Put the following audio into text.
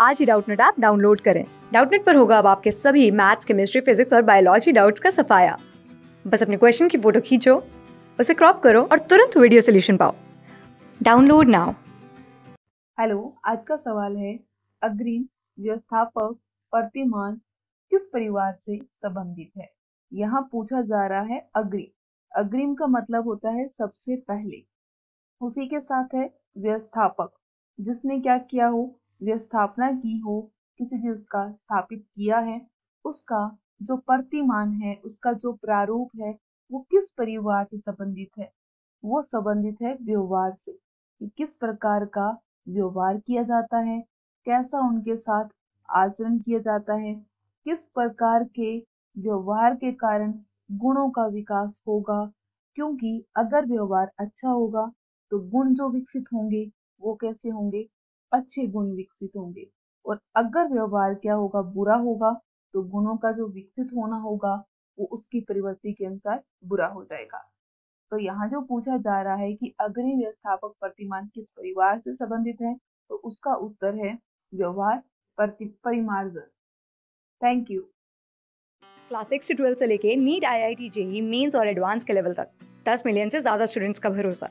आज ही Doubtnut app download करें। डाउटनेट पर होगा अब आपके सभी मैथ्स, केमिस्ट्री, फिजिक्स और बायोलॉजी डाउट्स का सफाया। बस अपने क्वेश्चन की फ़ोटो खींचो, उसे क्रॉप करो और तुरंत वीडियो सोल्यूशन पाओ। Download now. हेलो, आज का सवाल है, अग्रिम व्यवस्थापक प्रतिमान किस परिवार से संबंधित है? यहाँ पूछा जा रहा है अग्रिम। अग्रिम का मतलब होता है सबसे पहले। उसी के साथ है व्यवस्थापक, जिसने क्या किया हो? व्यवस्थापना की हो, किसी चीज़ का स्थापित किया है, उसका जो प्रतिमान है, उसका जो प्रारूप है, वो किस परिवार से संबंधित है? वो संबंधित है व्यवहार से। कि किस प्रकार का व्यवहार किया जाता है, कैसा उनके साथ आचरण किया जाता है, किस प्रकार के व्यवहार के कारण गुणों का विकास होगा, क्योंकि अगर व्यवहार अच्छा होगा तो गुण जो विकसित होंगे, वो कैसे होंगे? अच्छे गुण विकसित होंगे। और अगर व्यवहार क्या होगा, बुरा होगा तो गुणों का जो विकसित होना होगा, वो उसकी प्रवृत्ति के अनुसार बुरा हो जाएगा। तो यहाँ जो पूछा जा रहा है कि अग्नि व्यवस्थापक प्रतिमान किस परिवार से संबंधित है तो उसका उत्तर है व्यवहार परिमार्जन। थैंक यू क्लास सिक्स से ट्वेल्थ से लेके NEET I I T JEE mains और एडवांस के लेवल तक। दस मिलियन से ज़्यादा स्टूडेंट्स का भरोसा।